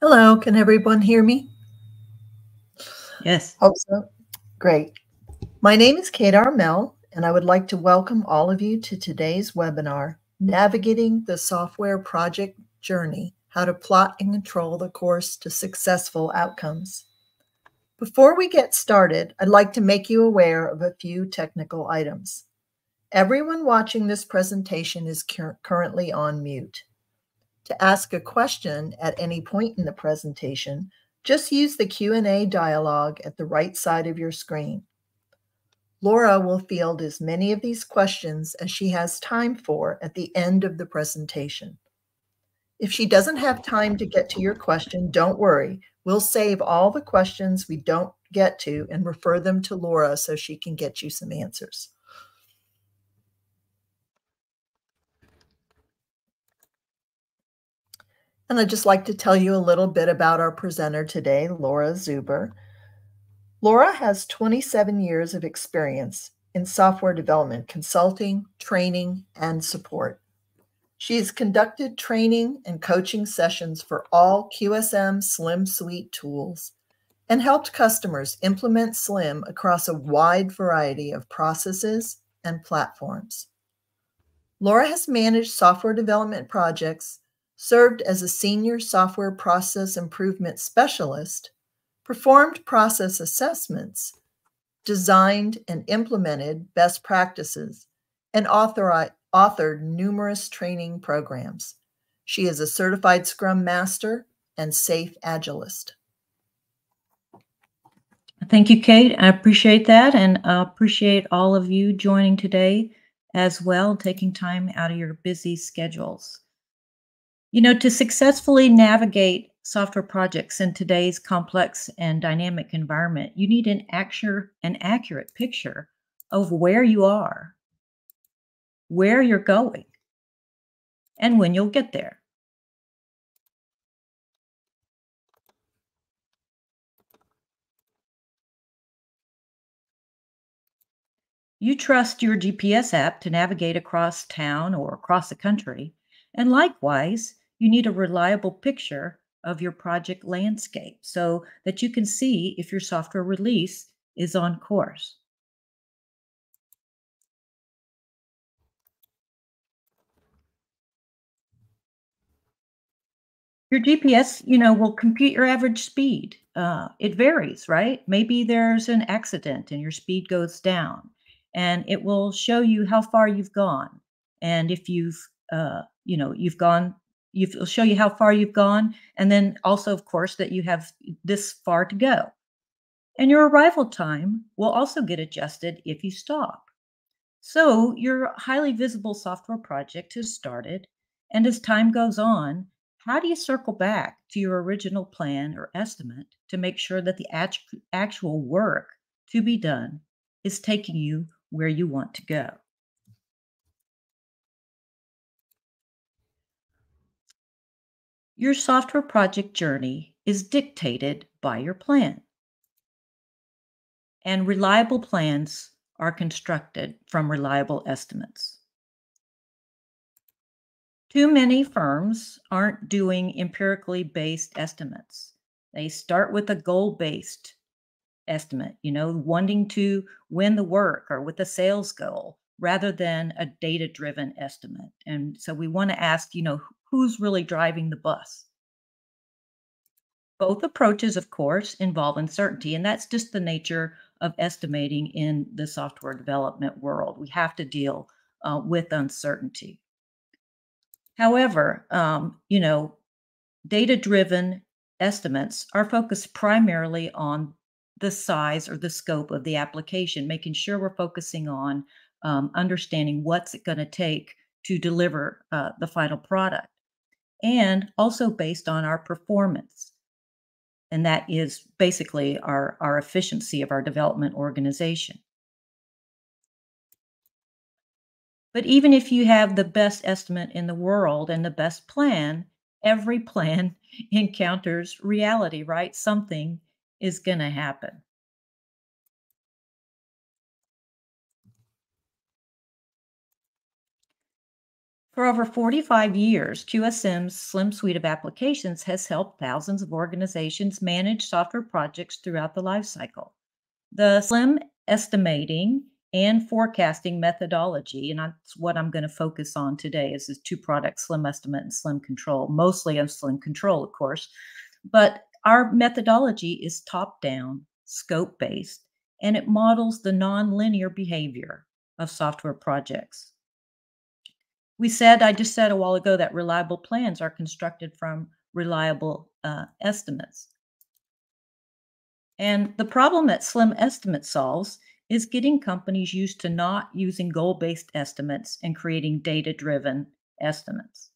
Hello, can everyone hear me? Yes. Hope so. Great. My name is Kate Armel, and I would like to welcome all of you to today's webinar, Navigating the Software Project Journey, How to Plot and Control the Course to Successful Outcomes. Before we get started, I'd like to make you aware of a few technical items. Everyone watching this presentation is currently on mute. To ask a question at any point in the presentation, just use the Q&A dialog at the right side of your screen. Laura will field as many of these questions as she has time for at the end of the presentation. If she doesn't have time to get to your question, don't worry. We'll save all the questions we don't get to and refer them to Laura so she can get you some answers. And I'd just like to tell you a little bit about our presenter today, Laura Zuber. Laura has 27 years of experience in software development, consulting, training, and support. She has conducted training and coaching sessions for all QSM Slim Suite tools and helped customers implement Slim across a wide variety of processes and platforms. Laura has managed software development projects served as a senior software process improvement specialist, performed process assessments, designed and implemented best practices, and authored numerous training programs. She is a certified Scrum Master and Safe Agilist. Thank you, Kate. I appreciate that and I appreciate all of you joining today as well, taking time out of your busy schedules. You know, to successfully navigate software projects in today's complex and dynamic environment, you need an accurate, an accurate picture of where you are, where you're going, and when you'll get there. You trust your GPS app to navigate across town or across the country, and likewise, you need a reliable picture of your project landscape so that you can see if your software release is on course. Your GPS, you know, will compute your average speed. Uh, it varies, right? Maybe there's an accident and your speed goes down, and it will show you how far you've gone. And if you've, uh, you know, you've gone it'll show you how far you've gone, and then also, of course, that you have this far to go. And your arrival time will also get adjusted if you stop. So your highly visible software project has started, and as time goes on, how do you circle back to your original plan or estimate to make sure that the actual work to be done is taking you where you want to go? Your software project journey is dictated by your plan. And reliable plans are constructed from reliable estimates. Too many firms aren't doing empirically based estimates. They start with a goal based estimate, you know, wanting to win the work or with a sales goal rather than a data driven estimate. And so we want to ask, you know, who's really driving the bus. Both approaches, of course, involve uncertainty, and that's just the nature of estimating in the software development world. We have to deal uh, with uncertainty. However, um, you know, data driven estimates are focused primarily on the size or the scope of the application, making sure we're focusing on um, understanding what's it going to take to deliver uh, the final product and also based on our performance. And that is basically our, our efficiency of our development organization. But even if you have the best estimate in the world and the best plan, every plan encounters reality, right? Something is going to happen. For over 45 years, QSM's Slim suite of applications has helped thousands of organizations manage software projects throughout the lifecycle. The Slim estimating and forecasting methodology, and that's what I'm going to focus on today, is this two products, Slim Estimate and Slim Control, mostly on Slim Control, of course. But our methodology is top down, scope based, and it models the nonlinear behavior of software projects. We said, I just said a while ago, that reliable plans are constructed from reliable uh, estimates. And the problem that Slim Estimate solves is getting companies used to not using goal based estimates and creating data driven estimates.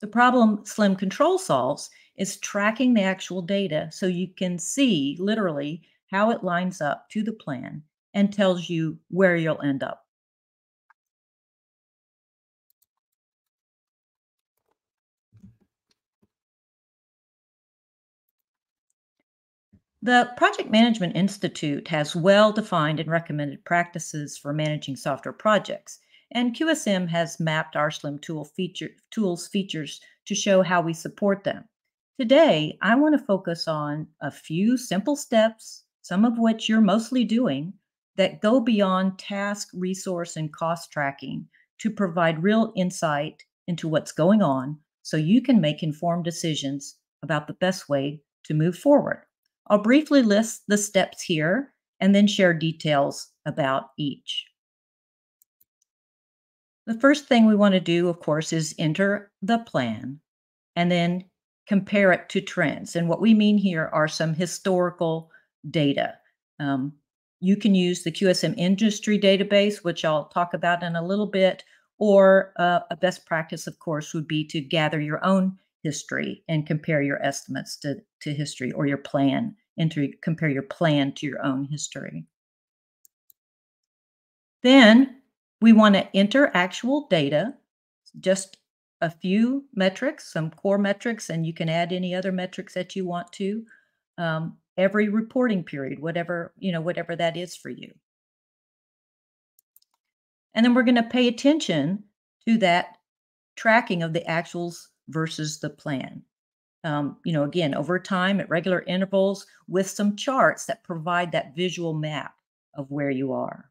The problem Slim Control solves is tracking the actual data so you can see literally how it lines up to the plan and tells you where you'll end up. The Project Management Institute has well defined and recommended practices for managing software projects, and QSM has mapped our Slim tool feature, tools features to show how we support them. Today, I want to focus on a few simple steps, some of which you're mostly doing, that go beyond task, resource, and cost tracking to provide real insight into what's going on so you can make informed decisions about the best way to move forward. I'll briefly list the steps here and then share details about each. The first thing we want to do, of course, is enter the plan and then compare it to trends. And what we mean here are some historical data. Um, you can use the QSM industry database, which I'll talk about in a little bit, or uh, a best practice, of course, would be to gather your own history and compare your estimates to, to history or your plan and to compare your plan to your own history. Then we want to enter actual data, just a few metrics, some core metrics, and you can add any other metrics that you want to um, every reporting period, whatever, you know, whatever that is for you. And then we're going to pay attention to that tracking of the actuals versus the plan. Um, you know, again, over time at regular intervals with some charts that provide that visual map of where you are.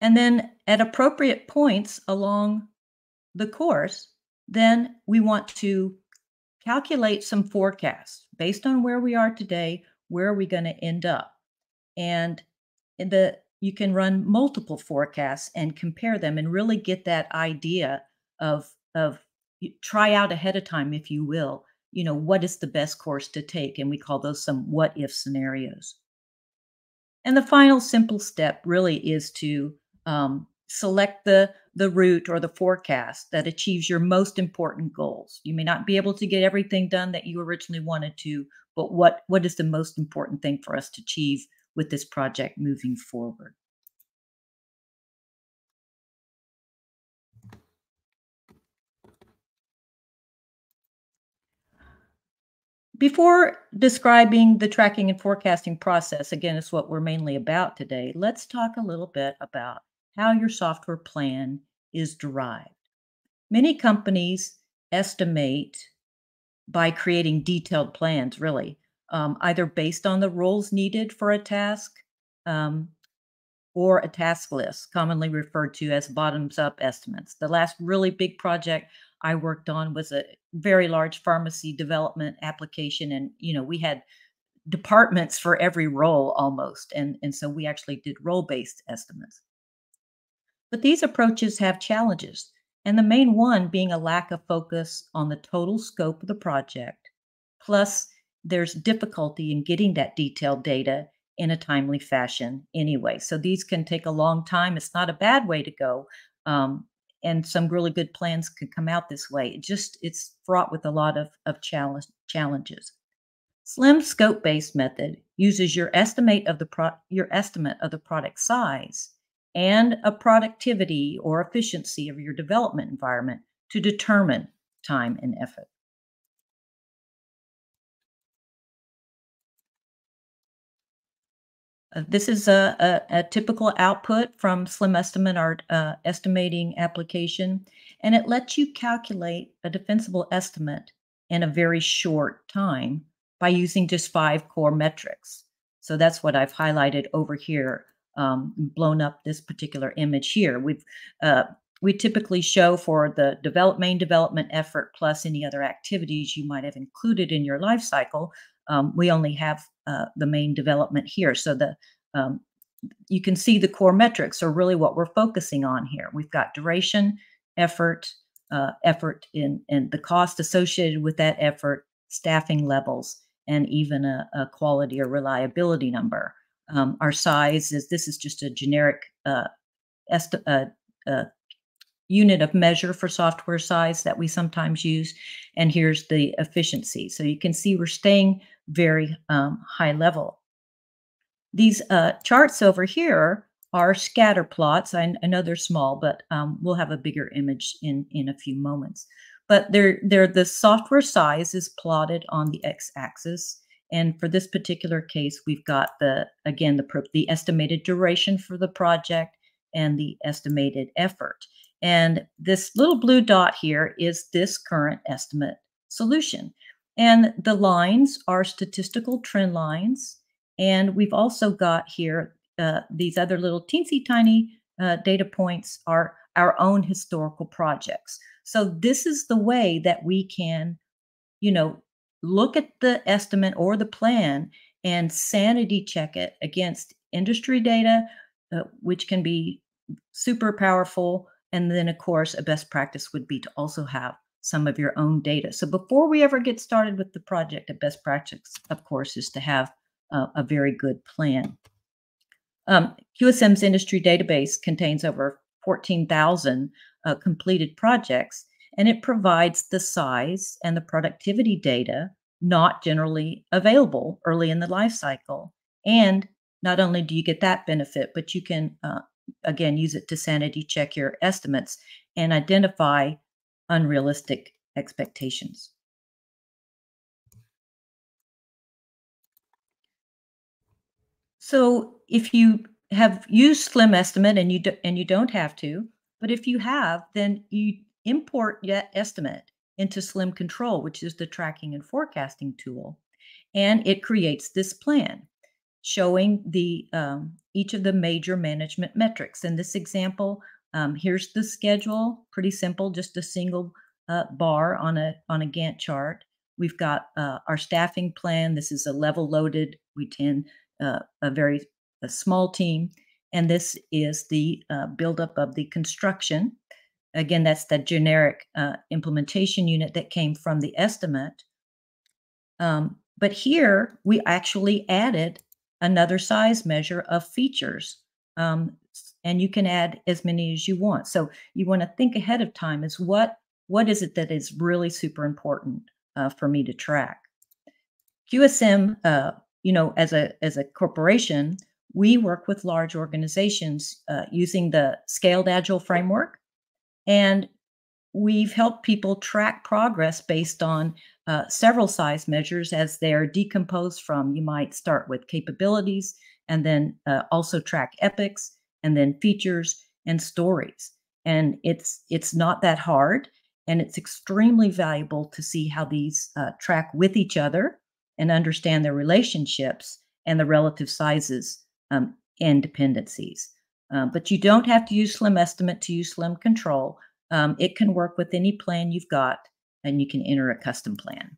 And then at appropriate points along the course, then we want to calculate some forecasts based on where we are today, where are we going to end up? And the you can run multiple forecasts and compare them and really get that idea of of try out ahead of time if you will you know what is the best course to take and we call those some what if scenarios. And the final simple step really is to um, select the the route or the forecast that achieves your most important goals. You may not be able to get everything done that you originally wanted to but what what is the most important thing for us to achieve with this project moving forward Before describing the tracking and forecasting process, again, it's what we're mainly about today, let's talk a little bit about how your software plan is derived. Many companies estimate by creating detailed plans, really, um, either based on the roles needed for a task um, or a task list, commonly referred to as bottoms up estimates. The last really big project I worked on was a very large pharmacy development application, and you know we had departments for every role almost, and and so we actually did role based estimates. But these approaches have challenges, and the main one being a lack of focus on the total scope of the project. Plus, there's difficulty in getting that detailed data in a timely fashion anyway. So these can take a long time. It's not a bad way to go, um, and some really good plans could come out this way. It just it's fraught with a lot of, of challenge, challenges. Slim scope based method uses your estimate of the pro, your estimate of the product size and a productivity or efficiency of your development environment to determine time and effort. This is a, a, a, typical output from Slim Estimate, our uh, estimating application, and it lets you calculate a defensible estimate in a very short time by using just five core metrics. So that's what I've highlighted over here, um, blown up this particular image here. We've uh, we typically show for the develop main development effort plus any other activities you might have included in your life cycle. Um, we only have uh, the main development here. So the um, you can see the core metrics are really what we're focusing on here. We've got duration, effort, uh, effort in and the cost associated with that effort, staffing levels, and even a, a quality or reliability number. Um, our size is this is just a generic uh, uh, uh, unit of measure for software size that we sometimes use. And here's the efficiency. So you can see we're staying very um, high level. These uh, charts over here are scatter plots. I, I know they're small, but um, we'll have a bigger image in, in a few moments. But they're, they're the software size is plotted on the x-axis. And for this particular case, we've got the, again, the, the estimated duration for the project and the estimated effort. And this little blue dot here is this current estimate solution. And the lines are statistical trend lines. And we've also got here uh, these other little teensy tiny uh, data points are our own historical projects. So this is the way that we can, you know, look at the estimate or the plan and sanity check it against industry data, uh, which can be super powerful and then, of course, a best practice would be to also have some of your own data. So before we ever get started with the project, a best practice, of course, is to have uh, a very good plan. Um, QSM's industry database contains over 14,000 uh, completed projects, and it provides the size and the productivity data not generally available early in the life cycle. And not only do you get that benefit, but you can uh, again, use it to sanity check your estimates and identify unrealistic expectations. So if you have used Slim Estimate and you do, and you don't have to, but if you have, then you import that estimate into Slim Control, which is the tracking and forecasting tool, and it creates this plan showing the um, each of the major management metrics. In this example, um, here's the schedule, pretty simple, just a single uh, bar on a on a Gantt chart. We've got uh, our staffing plan. This is a level loaded. We tend uh, a very a small team, and this is the uh, buildup of the construction. Again, that's the generic uh, implementation unit that came from the estimate. Um, but here we actually added another size measure of features. Um, and you can add as many as you want. So you want to think ahead of time is what what is it that is really super important uh, for me to track? QSM, uh, you know, as a as a corporation, we work with large organizations uh, using the scaled agile framework, and we've helped people track progress based on uh, several size measures as they're decomposed from you might start with capabilities and then uh, also track epics and then features and stories. And it's it's not that hard and it's extremely valuable to see how these uh, track with each other and understand their relationships and the relative sizes um, and dependencies. Um, but you don't have to use slim estimate to use slim control. Um, it can work with any plan you've got and you can enter a custom plan.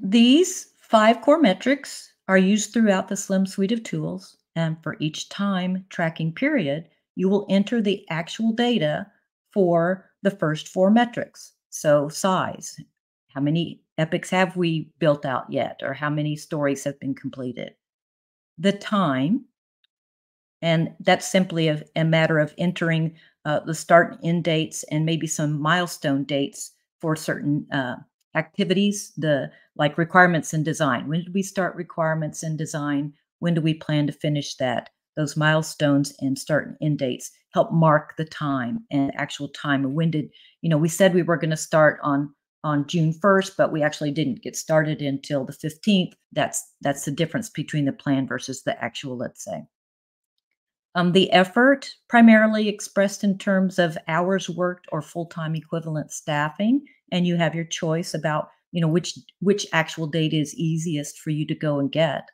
These five core metrics are used throughout the SLIM suite of tools. And for each time tracking period, you will enter the actual data for the first four metrics. So size, how many epics have we built out yet, or how many stories have been completed? The time, and that's simply a, a matter of entering uh, the start and end dates and maybe some milestone dates for certain uh, activities, the like requirements and design. When did we start requirements and design? When do we plan to finish that? Those milestones and start and end dates help mark the time and actual time. When did, you know, we said we were going to start on on June 1st, but we actually didn't get started until the 15th. That's that's the difference between the plan versus the actual, let's say. Um, the effort primarily expressed in terms of hours worked or full-time equivalent staffing, and you have your choice about you know which which actual data is easiest for you to go and get.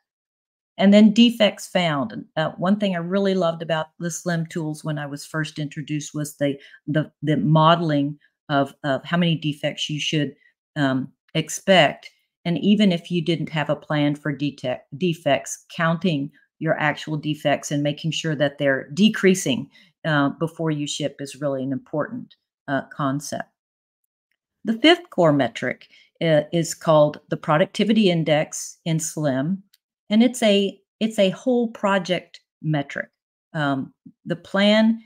And then defects found. Uh, one thing I really loved about the SLIM tools when I was first introduced was the the, the modeling of, of how many defects you should um, expect. And even if you didn't have a plan for detect, defects, counting your actual defects and making sure that they're decreasing uh, before you ship is really an important uh, concept. The fifth core metric uh, is called the productivity index in SLIM, and it's a it's a whole project metric. Um, the plan,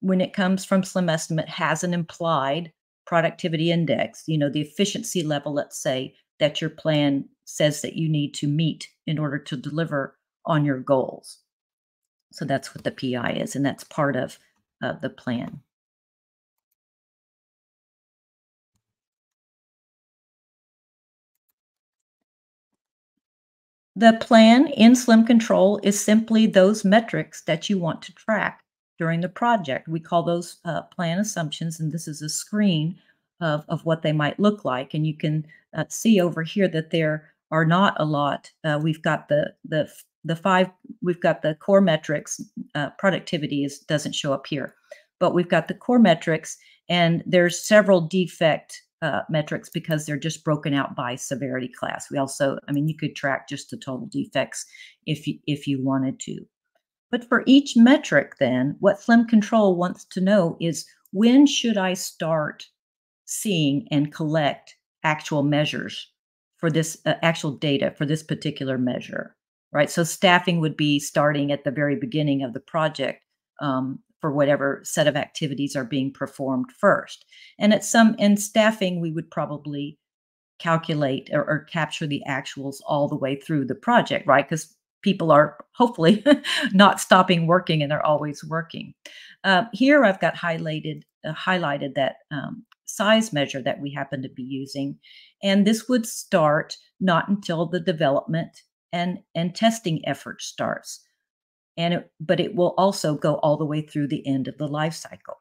when it comes from SLIM estimate, has an implied productivity index. You know the efficiency level, let's say that your plan says that you need to meet in order to deliver on your goals. So that's what the PI is, and that's part of uh, the plan. The plan in Slim Control is simply those metrics that you want to track during the project. We call those uh, plan assumptions, and this is a screen of, of what they might look like. And you can uh, see over here that there are not a lot. Uh, we've got the the the five. We've got the core metrics. Uh, productivity is doesn't show up here, but we've got the core metrics, and there's several defect uh, metrics because they're just broken out by severity class. We also, I mean, you could track just the total defects if you if you wanted to. But for each metric, then, what Slim Control wants to know is when should I start seeing and collect actual measures for this uh, actual data for this particular measure, right? So staffing would be starting at the very beginning of the project um, for whatever set of activities are being performed first. And at some in staffing, we would probably calculate or, or capture the actuals all the way through the project, right? Because people are hopefully not stopping working and they're always working. Uh, here I've got highlighted uh, highlighted that um, size measure that we happen to be using. And this would start not until the development and, and testing effort starts and it, but it will also go all the way through the end of the life cycle.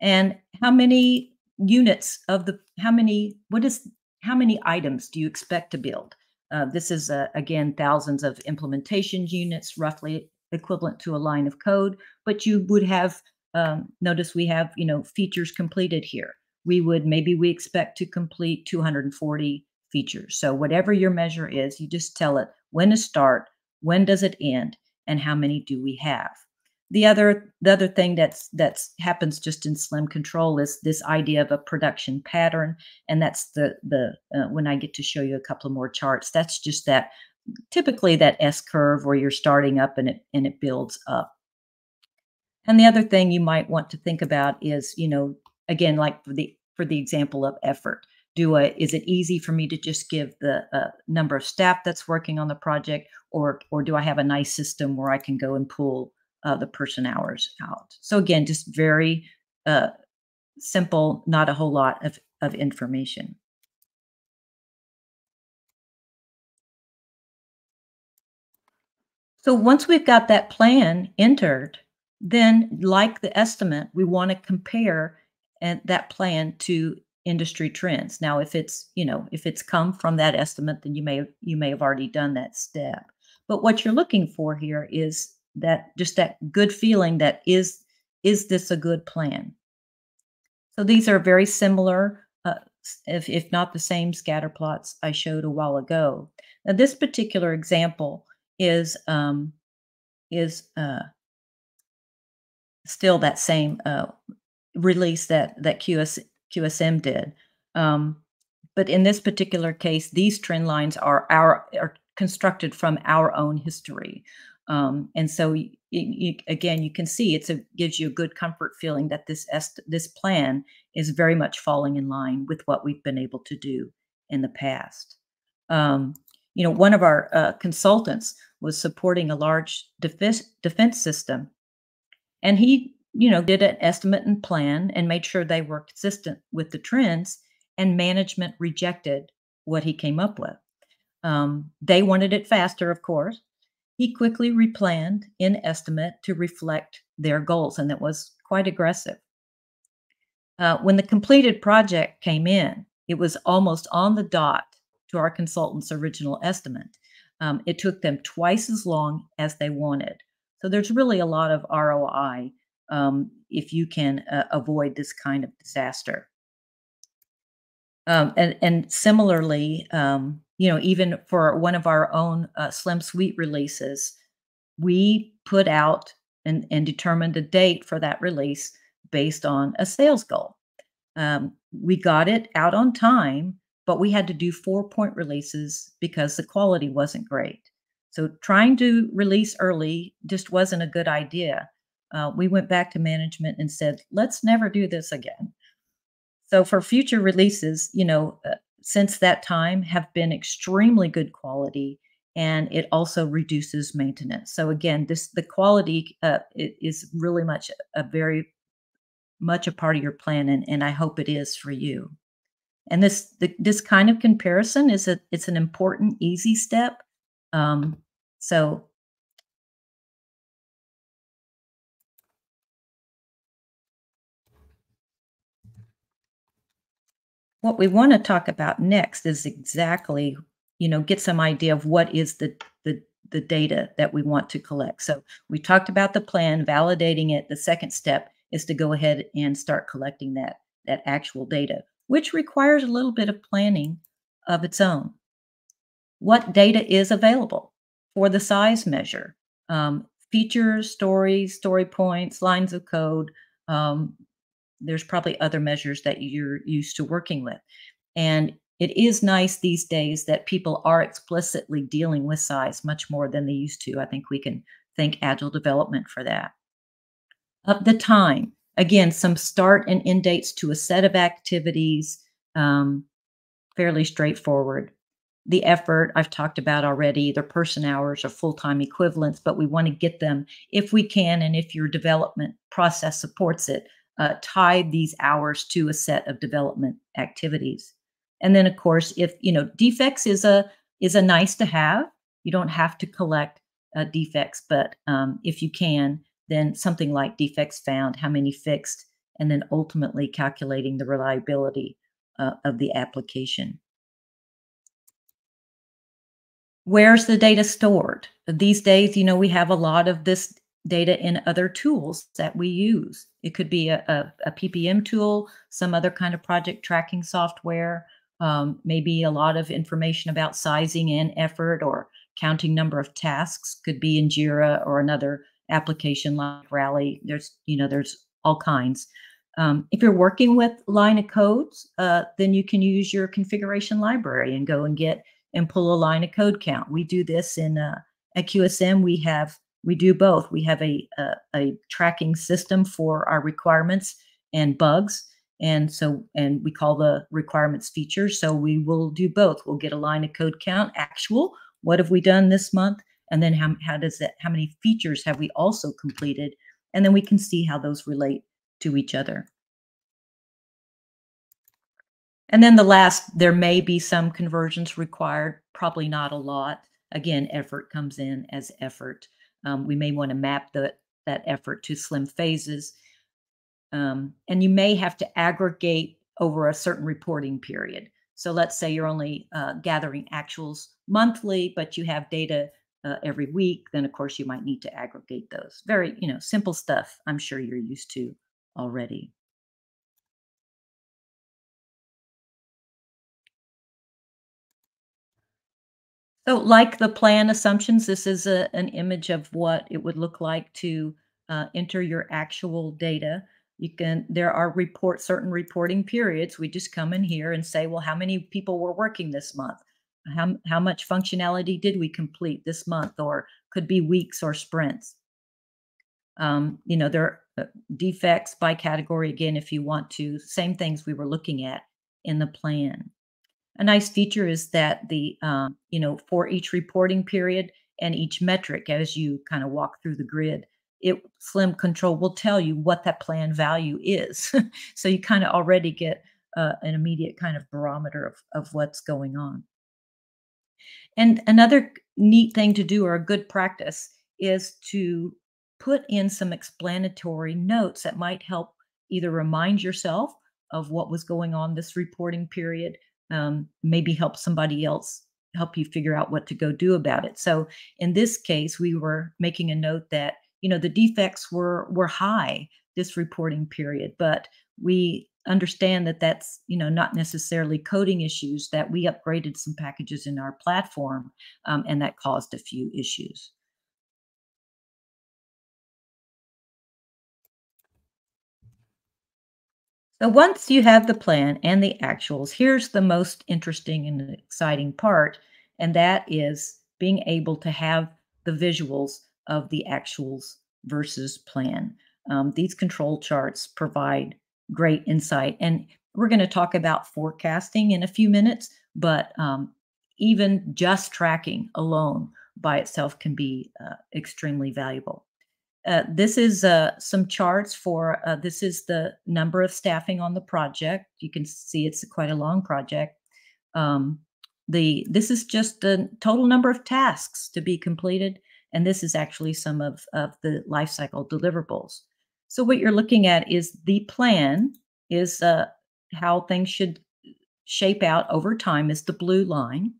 And how many units of the how many what is how many items do you expect to build? Uh, this is uh, again thousands of implementation units, roughly equivalent to a line of code. But you would have um, notice we have you know features completed here. We would maybe we expect to complete 240 features. So whatever your measure is, you just tell it when to start, when does it end, and how many do we have? The other the other thing that's that's happens just in slim control is this idea of a production pattern and that's the the uh, when i get to show you a couple more charts that's just that typically that s curve where you're starting up and it and it builds up. And the other thing you might want to think about is you know again like for the for the example of effort. Do I, is it easy for me to just give the uh, number of staff that's working on the project or or do I have a nice system where I can go and pull uh, the person hours out? So again, just very uh, simple, not a whole lot of, of information. So once we've got that plan entered, then like the estimate, we want to compare and that plan to industry trends. Now, if it's, you know, if it's come from that estimate, then you may you may have already done that step. But what you're looking for here is that just that good feeling that is is this a good plan? So these are very similar, uh, if, if not the same scatter plots I showed a while ago. Now, this particular example is um, is uh, still that same uh, release that that QS, QSM did. Um, but in this particular case, these trend lines are our are constructed from our own history. Um, and so, you, you, again, you can see it gives you a good comfort feeling that this this plan is very much falling in line with what we've been able to do in the past. Um, you know, one of our uh, consultants was supporting a large defense defense system, and he you know, did an estimate and plan and made sure they were consistent with the trends. and management rejected what he came up with. Um, they wanted it faster, of course. He quickly replanned in estimate to reflect their goals, and that was quite aggressive. Uh, when the completed project came in, it was almost on the dot to our consultant's original estimate. Um, it took them twice as long as they wanted. So there's really a lot of ROI um, if you can uh, avoid this kind of disaster. Um, and, and similarly, um, you know, even for one of our own uh, Slim Suite releases, we put out and, and determined a date for that release based on a sales goal. Um, we got it out on time, but we had to do four point releases because the quality wasn't great. So trying to release early just wasn't a good idea. Uh, we went back to management and said, let's never do this again. So for future releases, you know, uh, since that time have been extremely good quality and it also reduces maintenance. So again, this the quality uh, is really much a very much a part of your plan, and, and I hope it is for you. And this the, this kind of comparison is a it's an important easy step. Um, so what we want to talk about next is exactly you know get some idea of what is the the the data that we want to collect. So we talked about the plan validating it. The second step is to go ahead and start collecting that that actual data which requires a little bit of planning of its own. What data is available for the size measure? Um, features stories story points lines of code um, there's probably other measures that you're used to working with. And it is nice these days that people are explicitly dealing with size much more than they used to. I think we can thank Agile development for that. Of the time, again, some start and end dates to a set of activities, um, fairly straightforward. The effort I've talked about already, their person hours or full time equivalents, but we want to get them if we can, and if your development process supports it, uh, tied these hours to a set of development activities. And then, of course, if you know defects is a is a nice to have. You don't have to collect uh, defects, but um, if you can, then something like defects found, how many fixed, and then ultimately calculating the reliability uh, of the application. Where's the data stored? These days, you know, we have a lot of this data in other tools that we use. It could be a, a, a PPM tool, some other kind of project tracking software, um, maybe a lot of information about sizing and effort or counting number of tasks could be in Jira or another application like Rally. There's, you know, there's all kinds. Um, if you're working with line of codes, uh, then you can use your configuration library and go and get and pull a line of code count. We do this in uh, at QSM. We have we do both. We have a, a, a tracking system for our requirements and bugs. And so, and we call the requirements features. So we will do both. We'll get a line of code count, actual. What have we done this month? And then how, how does that, how many features have we also completed? And then we can see how those relate to each other. And then the last, there may be some conversions required, probably not a lot. Again, effort comes in as effort. Um, we may want to map the, that effort to slim phases. Um, and you may have to aggregate over a certain reporting period. So let's say you're only uh, gathering actuals monthly, but you have data uh, every week, then of course you might need to aggregate those. Very, you know, simple stuff I'm sure you're used to already. So, like the plan assumptions, this is a, an image of what it would look like to uh, enter your actual data. You can, there are report certain reporting periods. We just come in here and say, well, how many people were working this month? How, how much functionality did we complete this month? Or could be weeks or sprints. Um, you know, there are uh, defects by category again, if you want to, same things we were looking at in the plan. A nice feature is that the, um, you know, for each reporting period and each metric, as you kind of walk through the grid, it Slim Control will tell you what that plan value is. so you kind of already get uh, an immediate kind of barometer of, of what's going on. And another neat thing to do or a good practice is to put in some explanatory notes that might help either remind yourself of what was going on this reporting period, um, maybe help somebody else help you figure out what to go do about it. So in this case, we were making a note that you know the defects were were high this reporting period, but we understand that that's you know not necessarily coding issues that we upgraded some packages in our platform um, and that caused a few issues so once you have the plan and the actuals here's the most interesting and exciting part and that is being able to have the visuals of the actuals versus plan um, these control charts provide great insight. And we're going to talk about forecasting in a few minutes, but um, even just tracking alone by itself can be uh, extremely valuable. Uh, this is uh, some charts for uh, this is the number of staffing on the project. You can see it's quite a long project. Um, the this is just the total number of tasks to be completed, and this is actually some of, of the lifecycle deliverables. So what you're looking at is the plan is uh, how things should shape out over time is the blue line.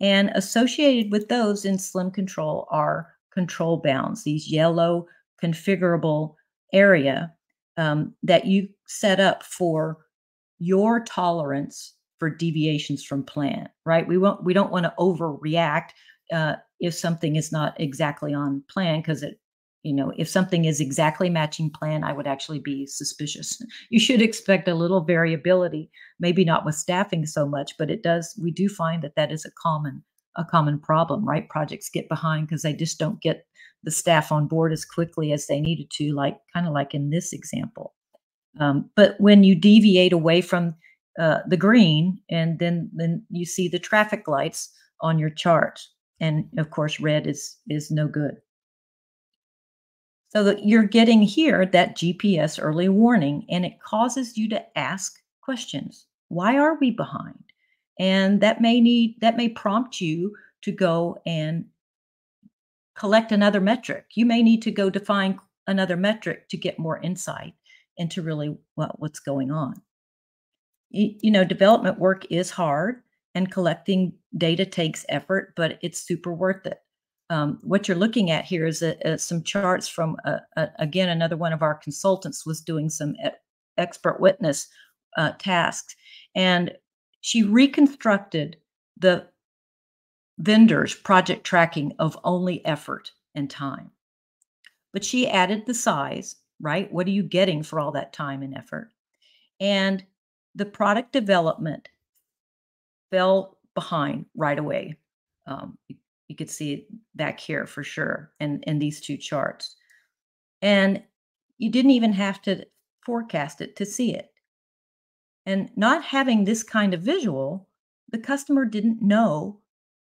And associated with those in slim control are control bounds, these yellow configurable area um, that you set up for your tolerance for deviations from plan, right? We won't we don't want to overreact uh, if something is not exactly on plan because it you know if something is exactly matching plan i would actually be suspicious you should expect a little variability maybe not with staffing so much but it does we do find that that is a common a common problem right projects get behind because they just don't get the staff on board as quickly as they needed to like kind of like in this example um, but when you deviate away from uh, the green and then then you see the traffic lights on your chart and of course red is is no good so that you're getting here that GPS early warning, and it causes you to ask questions. Why are we behind? And that may need that may prompt you to go and collect another metric. You may need to go define another metric to get more insight into really what, what's going on. You, you know, development work is hard and collecting data takes effort, but it's super worth it um, what you're looking at here is a, a, some charts from, uh, again, another one of our consultants was doing some expert witness uh, tasks. And she reconstructed the vendor's project tracking of only effort and time. But she added the size, right? What are you getting for all that time and effort? And the product development fell behind right away. Um, you could see it back here for sure in, in these two charts. And you didn't even have to forecast it to see it. And not having this kind of visual, the customer didn't know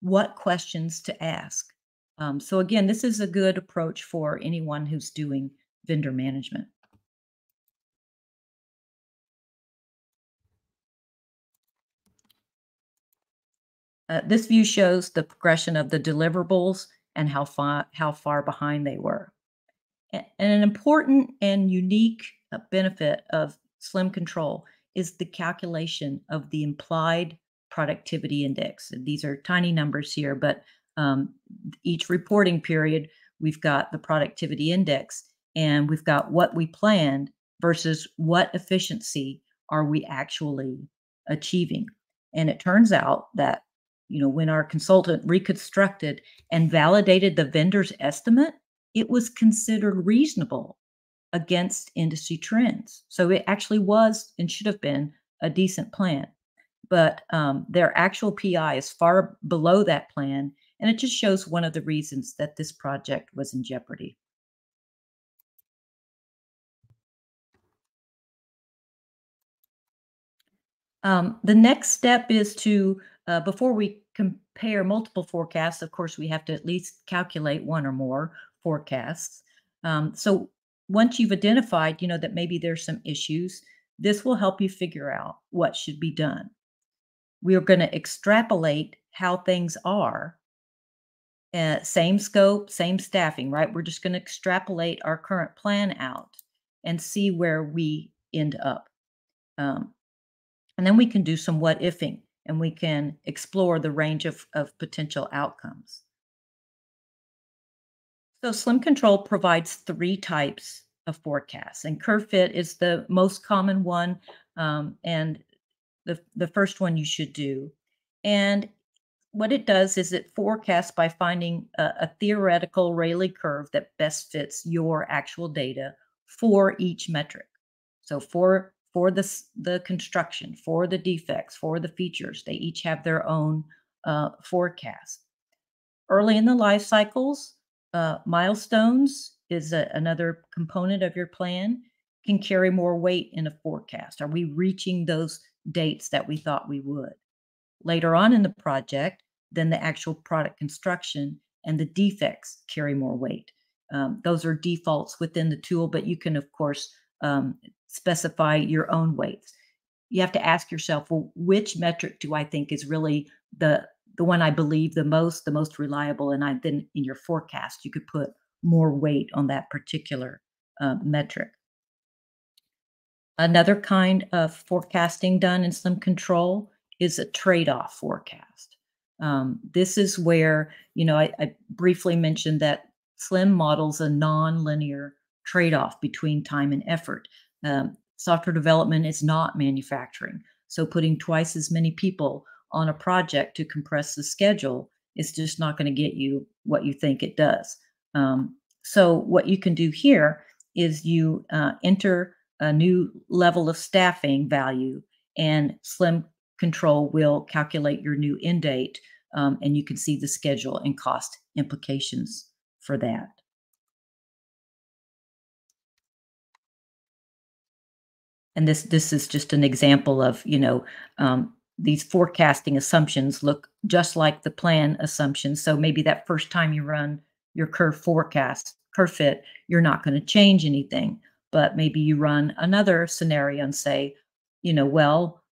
what questions to ask. Um, so, again, this is a good approach for anyone who's doing vendor management. Uh, this view shows the progression of the deliverables and how far, how far behind they were. And an important and unique uh, benefit of Slim Control is the calculation of the implied productivity index. These are tiny numbers here, but um, each reporting period, we've got the productivity index and we've got what we planned versus what efficiency are we actually achieving. And it turns out that you know, when our consultant reconstructed and validated the vendor's estimate, it was considered reasonable against industry trends. So it actually was and should have been a decent plan. But um, their actual PI is far below that plan. And it just shows one of the reasons that this project was in jeopardy. Um, the next step is to uh, before we compare multiple forecasts, of course, we have to at least calculate one or more forecasts. Um, so once you've identified, you know, that maybe there's some issues, This will help you figure out what should be done. We are going to extrapolate how things are. Uh, same scope, same staffing, right? We're just going to extrapolate our current plan out and see where we end up. Um, and then we can do some what ifing and we can explore the range of, of potential outcomes. So Slim Control provides three types of forecasts, and curve fit is the most common one, um, and the the first one you should do. And what it does is it forecasts by finding a, a theoretical Rayleigh curve that best fits your actual data for each metric. So for for the the construction, for the defects, for the features, they each have their own uh, forecast. Early in the life cycles, uh, milestones is a, another component of your plan, can carry more weight in a forecast. Are we reaching those dates that we thought we would? Later on in the project, then the actual product construction and the defects carry more weight. Um, those are defaults within the tool, but you can, of course, um, specify your own weights. You have to ask yourself, well, which metric do I think is really the the one I believe the most, the most reliable, and I then in your forecast you could put more weight on that particular uh, metric. Another kind of forecasting done in Slim Control is a trade-off forecast. Um, this is where, you know, I, I briefly mentioned that Slim models a non-linear trade-off between time and effort. Um, software development is not manufacturing. So putting twice as many people on a project to compress the schedule is just not going to get you what you think it does. Um, so what you can do here is you uh, enter a new level of staffing value and Slim Control will calculate your new end date um, and you can see the schedule and cost implications for that. And this this is just an example of you know um, these forecasting assumptions look just like the plan assumptions. So maybe that first time you run your curve forecast, curve fit, you're not going to change anything. But maybe you run another scenario and say, you know, well,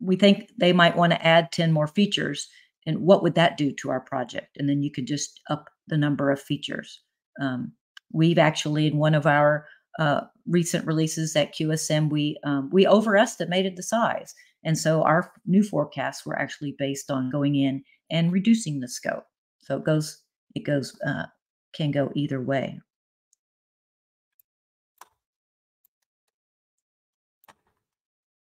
we think they might want to add 10 more features. And what would that do to our project? And then you could just up the number of features. Um, we've actually, in one of our uh, recent releases at QSM, we um, we overestimated the size, and so our new forecasts were actually based on going in and reducing the scope. So it goes it goes uh, can go either way.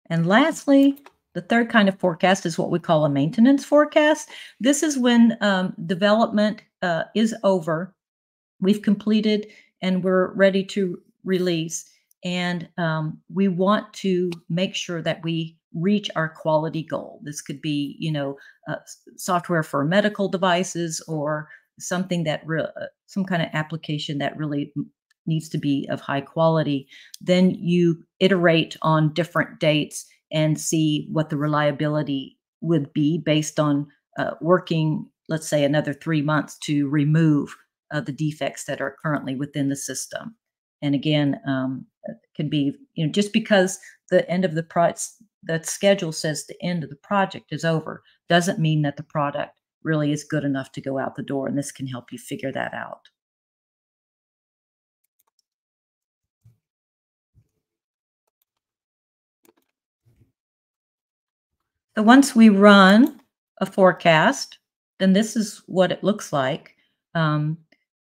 And lastly, the third kind of forecast is what we call a maintenance forecast. This is when um, development uh, is over, we've completed, and we're ready to release. And um, we want to make sure that we reach our quality goal. This could be, you know, uh, software for medical devices or something that re- uh, some kind of application that really needs to be of high quality then you iterate on different dates and see what the reliability would be based on uh, working let's say another three months to remove uh, the defects that are currently within the system and again um, can be you know just because the end of the pro that schedule says the end of the project is over doesn't mean that the product really is good enough to go out the door. And this can help you figure that out. So once we run a forecast, then this is what it looks like. Um,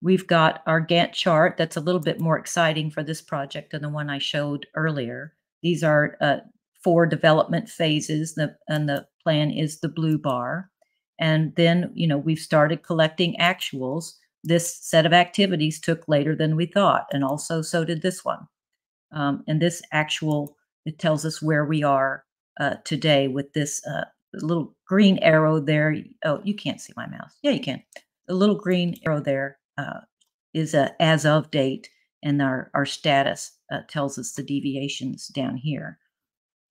we've got our Gantt chart that's a little bit more exciting for this project than the one I showed earlier. These are uh, four development phases, the, and the plan is the blue bar. And then, you know, we've started collecting actuals. This set of activities took later than we thought, and also so did this one. Um, and this actual, it tells us where we are uh, today with this uh, little green arrow there. Oh, you can't see my mouse. Yeah, you can. The little green arrow there uh, is a as of date, and our, our status uh, tells us the deviations down here.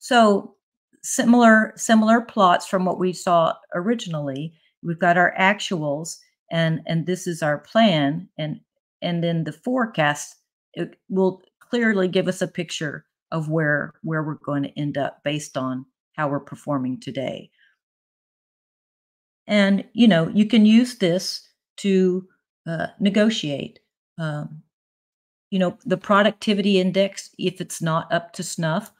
So similar similar plots from what we saw originally. We've got our actuals, and and this is our plan, and and then the forecast it will clearly give us a picture of where where we're going to end up based on how we're performing today. And you know, you can use this to uh, negotiate. Um, you know, the productivity index, if it's not up to snuff,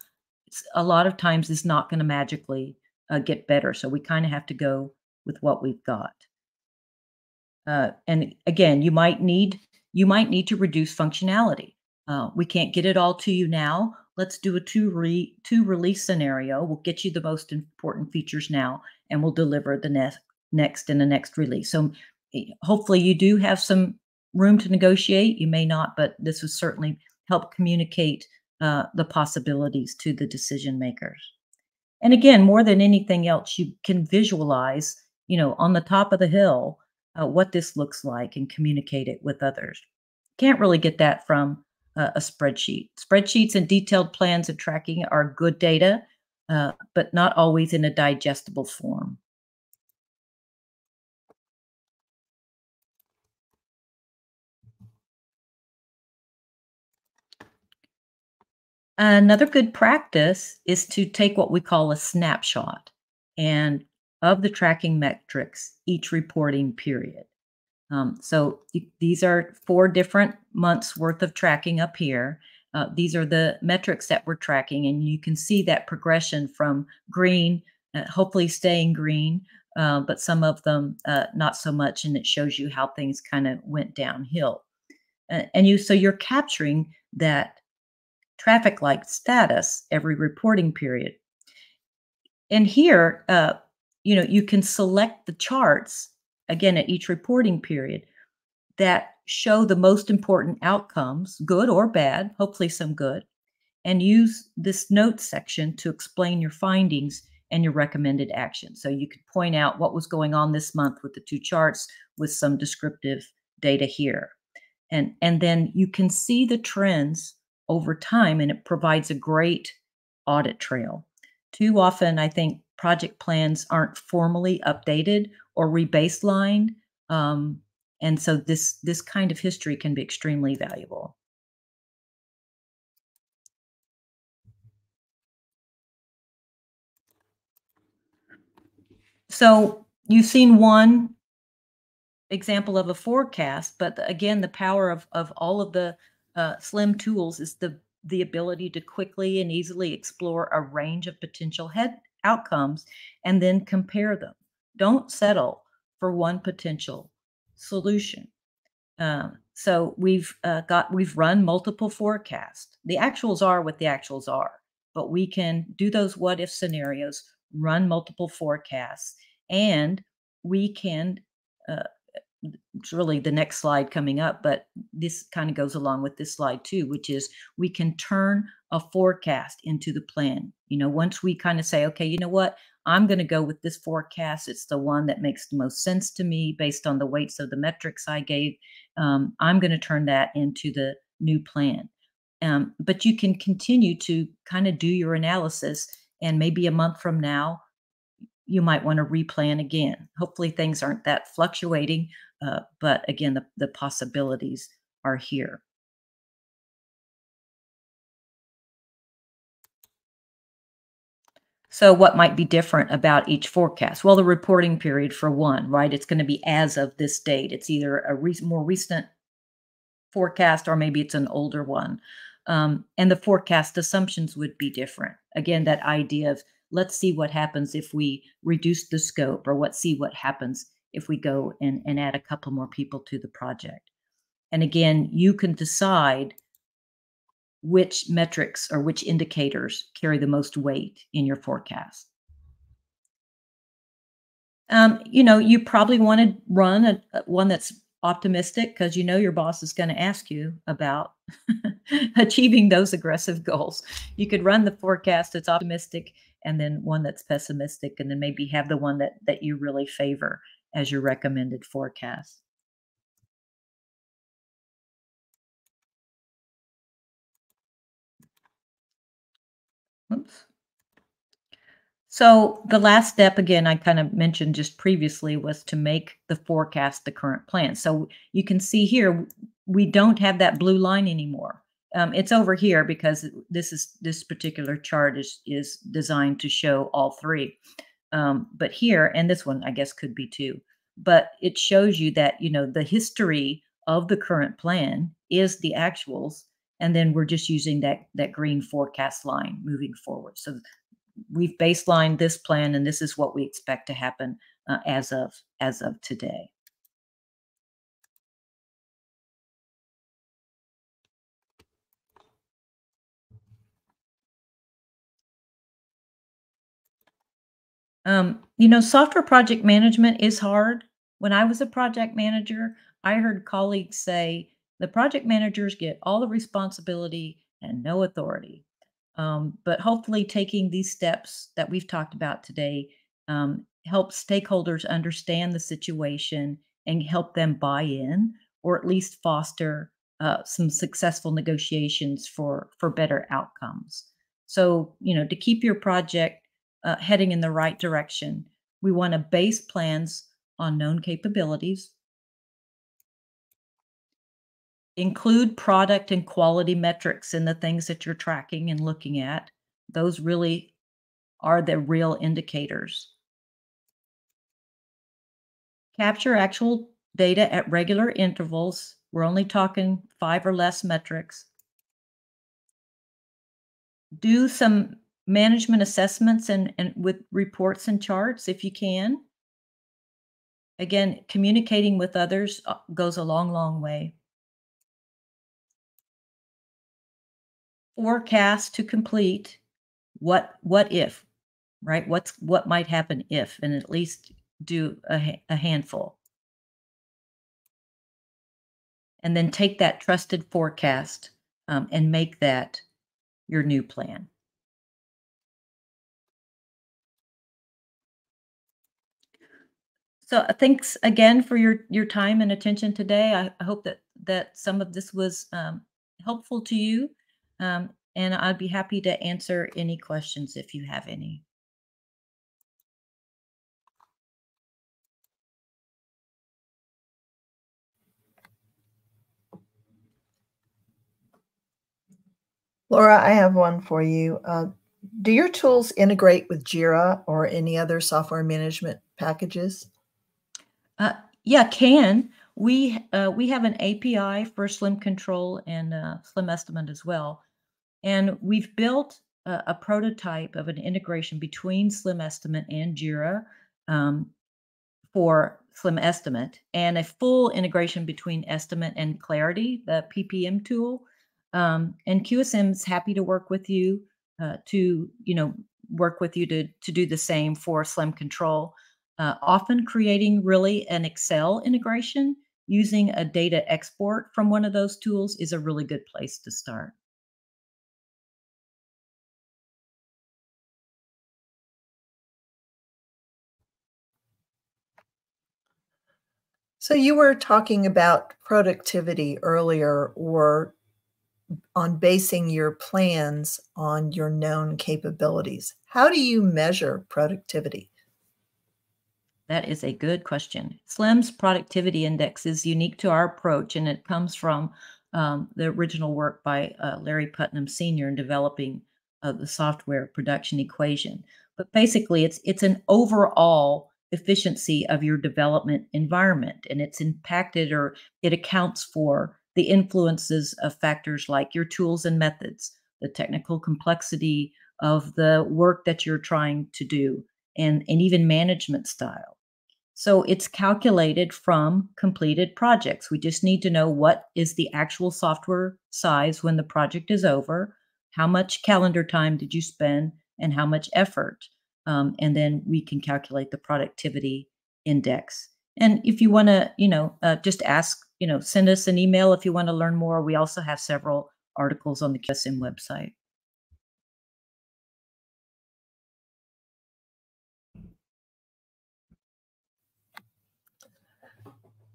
a lot of times is not going to magically uh, get better. So we kind of have to go with what we've got. Uh, and again, you might need you might need to reduce functionality. Uh, we can't get it all to you now. Let's do a two re two release scenario. We'll get you the most important features now, and we'll deliver the next next in the next release. So hopefully you do have some room to negotiate. You may not, but this will certainly help communicate the possibilities to the decision makers. And again, more than anything else, you can visualize, you know, on the top of the hill, uh, what this looks like and communicate it with others. Can't really get that from uh, a spreadsheet. Spreadsheets and detailed plans and tracking are good data, uh, but not always in a digestible form. Another good practice is to take what we call a snapshot and of the tracking metrics each reporting period. Um, so these are four different months worth of tracking up here. Uh, these are the metrics that we're tracking, and you can see that progression from green, uh, hopefully staying green, uh, but some of them uh, not so much, and it shows you how things kind of went downhill. and you, so you're capturing that traffic light status every reporting period. And here, uh, you know, you can select the charts again at each reporting period that show the most important outcomes, good or bad, hopefully some good, and use this note section to explain your findings and your recommended action. So you could point out what was going on this month with the two charts with some descriptive data here. And, and then you can see the trends over time and it provides a great audit trail. Too often, I think project plans aren't formally updated or rebaselined. Um, and so this this kind of history can be extremely valuable. So you've seen one example of a forecast, but again, the power of, of all of the uh, SLIM tools is the the ability to quickly and easily explore a range of potential head outcomes and then compare them. Don't settle for one potential solution. Um, so we've uh, got we've run multiple forecasts. The actuals are what the actuals are, but we can do those what if scenarios, run multiple forecasts, and we can uh, it's really the next slide coming up, but this kind of goes along with this slide too, which is we can turn a forecast into the plan. You know, once we kind of say, okay, you know what, I'm going to go with this forecast. It's the one that makes the most sense to me based on the weights of the metrics I gave. Um, I'm going to turn that into the new plan. Um, but you can continue to kind of do your analysis, and maybe a month from now, you might want to replan again. Hopefully, things aren't that fluctuating, uh, but again, the, the possibilities are here. So, what might be different about each forecast? Well, the reporting period, for one, right? It's going to be as of this date. It's either a re more recent forecast or maybe it's an older one. Um, and the forecast assumptions would be different. Again, that idea of let's see what happens if we reduce the scope or let's see what happens if we go and, and add a couple more people to the project. And again, you can decide which metrics or which indicators carry the most weight in your forecast. Um, you know, you probably want to run a, a one that's optimistic because you know your boss is going to ask you about achieving those aggressive goals. You could run the forecast that's optimistic and then one that's pessimistic and then maybe have the one that that you really favor as your recommended forecast Oops. So the last step, again, I kind of mentioned just previously, was to make the forecast the current plan. So you can see here, we don't have that blue line anymore. Um, it's over here because this is this particular chart is is designed to show all three. Um, but here, and this one I guess could be too, but it shows you that you know the history of the current plan is the actuals, and then we're just using that that green forecast line moving forward. So we've baselined this plan, and this is what we expect to happen uh, as of as of today. Um, you know, software project management is hard. When I was a project manager, I heard colleagues say the project managers get all the responsibility and no authority. Um, but hopefully, taking these steps that we've talked about today um, helps stakeholders understand the situation and help them buy in, or at least foster uh, some successful negotiations for for better outcomes. So, you know, to keep your project uh, heading in the right direction. We want to base plans on known capabilities, include product and quality metrics in the things that you're tracking and looking at. Those really are the real indicators. Capture actual data at regular intervals. We're only talking five or less metrics. Do some management assessments and, and with reports and charts if you can. Again, communicating with others uh, goes a long, long way. Forecast to complete what what if, right? What's what might happen if, and at least do a, a handful. And then take that trusted forecast um, and make that your new plan. So uh, thanks again for your your time and attention today. I, I hope that that some of this was um, helpful to you, um, and I'd be happy to answer any questions if you have any. Laura, I have one for you. Uh, do your tools integrate with Jira or any other software management packages? Uh, yeah, can. We uh, we have an API for Slim Control and uh, Slim Estimate as well, and we've built a, a, prototype of an integration between Slim Estimate and Jira um, for Slim Estimate, and a full integration between Estimate and Clarity, the PPM tool. Um, and QSM is happy to work with you uh, to you know work with you to to do the same for Slim Control uh, often creating really an Excel integration using a data export from one of those tools is a really good place to start. So you were talking about productivity earlier or on basing your plans on your known capabilities. How do you measure productivity? That is a good question. SLIM's productivity index is unique to our approach, and it comes from um, the original work by uh, Larry Putnam Sr. in developing uh, the software production equation. But basically, it's it's an overall efficiency of your development environment, and it's impacted or it accounts for the influences of factors like your tools and methods, the technical complexity of the work that you're trying to do, and, and even management style. So it's calculated from completed projects. We just need to know what is the actual software size when the project is over, how much calendar time did you spend, and how much effort. Um, and then we can calculate the productivity index. And if you want to, you know, uh, just ask, you know, send us an email if you want to learn more. We also have several articles on the QSM website.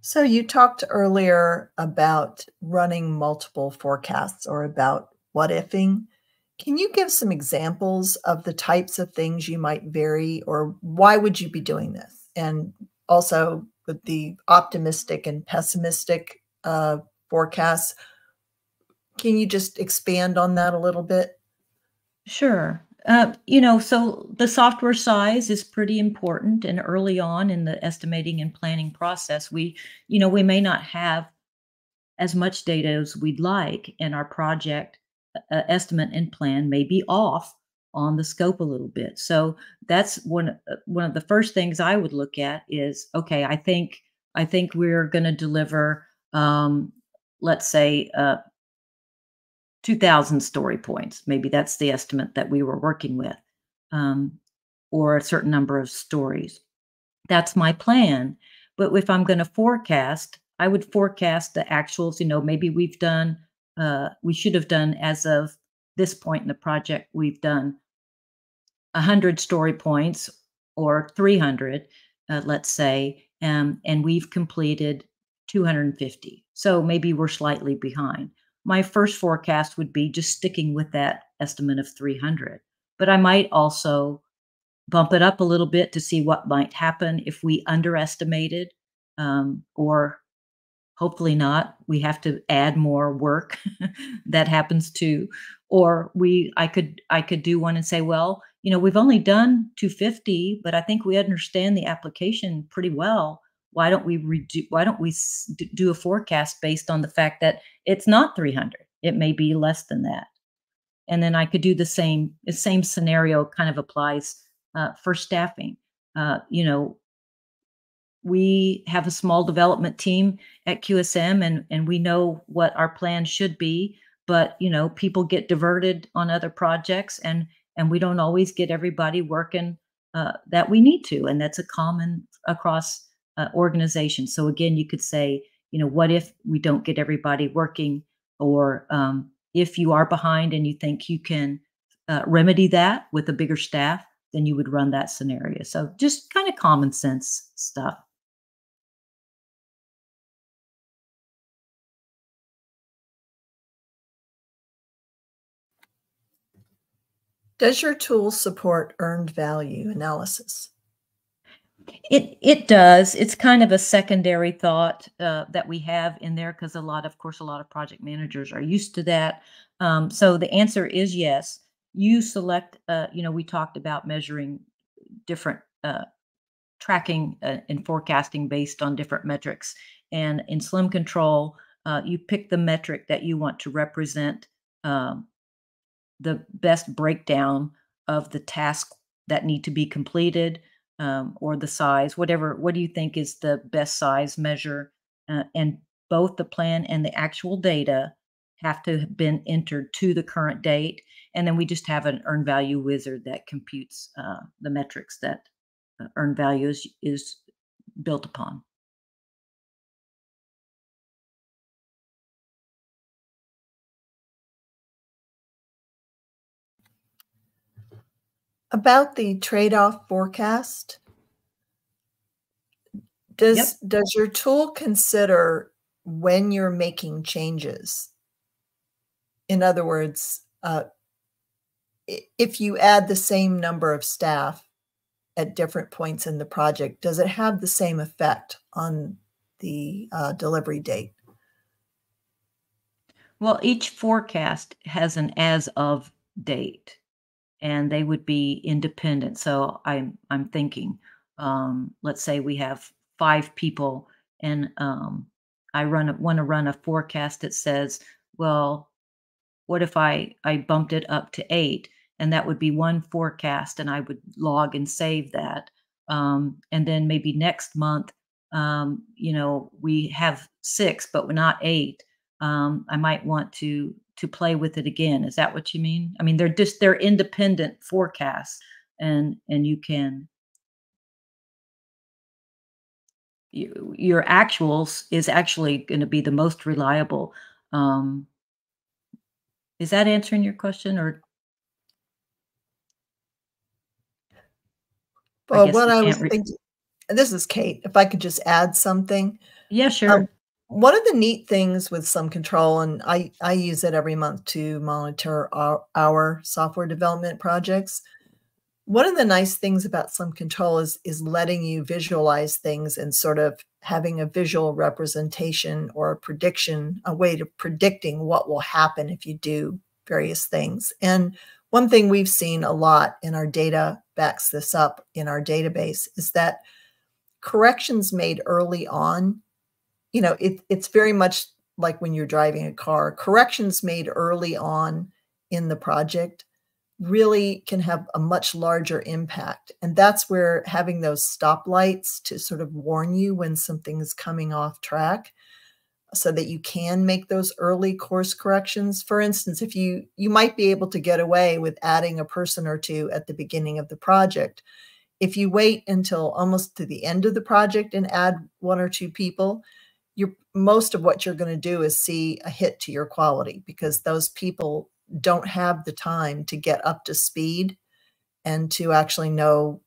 So you talked earlier about running multiple forecasts or about what ifing. Can you give some examples of the types of things you might vary or why would you be doing this? And also with the optimistic and pessimistic uh, forecasts, can you just expand on that a little bit? Sure. Uh, you know, so the software size is pretty important, and early on in the estimating and planning process, we, you know, we may not have as much data as we'd like, and our project uh, estimate and plan may be off on the scope a little bit. So that's one uh, one of the first things I would look at is okay. I think I think we're going to deliver, um, let's say, uh, 2,000 story points. Maybe that's the estimate that we were working with, um, or a certain number of stories. That's my plan. But if I'm going to forecast, I would forecast the actuals. You know, maybe we've done, uh, we should have done as of this point in the project, we've done 100 story points or 300, uh, let's say, um, and we've completed 250. So maybe we're slightly behind. My first forecast would be just sticking with that estimate of 300. But I might also bump it up a little bit to see what might happen if we underestimated um, or hopefully not we have to add more work that happens too or we i could i could do one and say well you know we've only done 250 but i think we understand the application pretty well why don't we why don't we do a forecast based on the fact that it's not 300 it may be less than that. And then i could do the same the same scenario kind of applies uh, for staffing. Uh, you know we have a small development team at qsm and and we know what our plan should be but you know people get diverted on other projects and and we don't always get everybody working uh, that we need to and that's a common across uh, organizations so again you could say you know what if we don't get everybody working? Or um, if you are behind and you think you can uh, remedy that with a bigger staff then you would run that scenario. So just kind of common sense stuff. Does your tool support earned value analysis? It it does. It's kind of a secondary thought uh, that we have in there because a lot, of course, a lot of project managers are used to that. Um, so the answer is yes. You select. Uh, you know, we talked about measuring different uh, tracking uh, and forecasting based on different metrics, and in Slim Control, uh, you pick the metric that you want to represent um, the best breakdown of the tasks that need to be completed um, or the size, whatever. What do you think is the best size measure? Uh, and both the plan and the actual data have to have been entered to the current date. And then we just have an earn value wizard that computes uh, the metrics that uh, earned value is, is built upon. About the trade-off forecast, does yep. does your tool consider when you're making changes? In other words, uh, if you add the same number of staff at different points in the project, does it have the same effect on the uh, delivery date? Well, each forecast has an as of date and they would be independent. So I'm I'm thinking, um, let's say we have five people, and um, I run want to run a forecast that says, well, what if I I bumped it up to eight, and that would be one forecast, and I would log and save that, um, and then maybe next month, um, you know, we have six, but we're not eight. Um, I might want to to play with it again. Is that what you mean? I mean, they're just they're independent forecasts, and and you can you, your actuals is actually going to be the most reliable. Um, is that answering your question, or? Well, I what I was thinking, this is Kate. If I could just add something. Yeah, sure. Um, one of the neat things with Slim Control, and I, I use it every month to monitor our, our software development projects. one of the nice things about Slim Control is is letting you visualize things and sort of having a visual representation or a prediction a way to predicting what will happen if you do various things and one thing we've seen a lot in our data backs this up in our database is that corrections made early on you know it, it's very much like when you're driving a car corrections made early on in the project really can have a much larger impact. And that's where having those stoplights to sort of warn you when something is coming off track so that you can make those early course corrections. For instance, if you you might be able to get away with adding a person or two at the beginning of the project. If you wait until almost to the end of the project and add one or two people, you're most of what you're going to do is see a hit to your quality because those people don't have the time to get up to speed and to actually know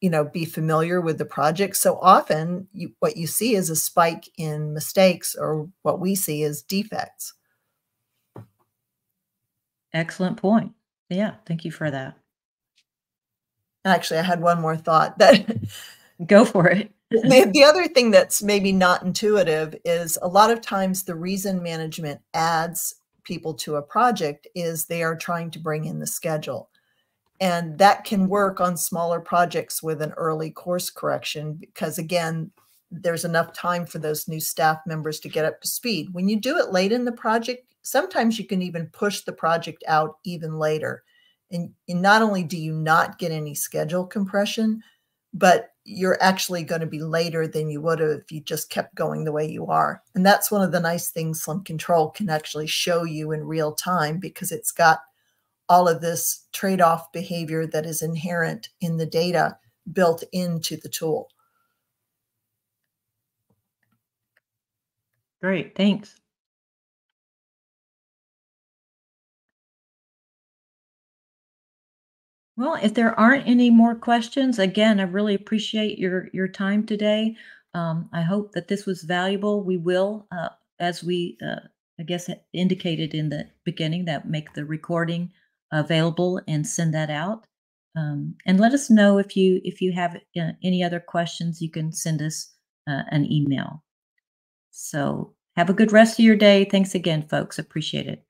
you know be familiar with the project. So often you, what you see is a spike in mistakes or what we see as defects. Excellent point. Yeah thank you for that. Actually i had one more thought that go for it the, the other thing that's maybe not intuitive is a lot of times the reason management adds people to a project is they are trying to bring in the schedule. And that can work on smaller projects with an early course correction because, again, there's enough time for those new staff members to get up to speed. When you do it late in the project, sometimes you can even push the project out even later. And, and not only do you not get any schedule compression, but you're actually going to be later than you would have if you just kept going the way you are. And that's one of the nice things Slim Control can actually show you in real time because it's got all of this trade off behavior that is inherent in the data built into the tool. Great, thanks. Well, if there aren't any more questions, again, I really appreciate your your time today. Um, I hope that this was valuable. We will, uh, as we, uh, I guess, indicated in the beginning, that make the recording available and send that out. Um, and let us know if you if you have uh, any other questions. You can send us uh, an email. So have a good rest of your day. Thanks again, folks. Appreciate it.